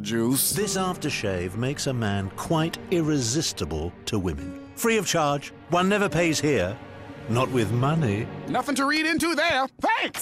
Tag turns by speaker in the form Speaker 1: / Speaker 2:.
Speaker 1: juice.
Speaker 2: This aftershave makes a man quite irresistible to women. Free of charge. One never pays here. Not with money.
Speaker 1: Nothing to read into there. Thanks.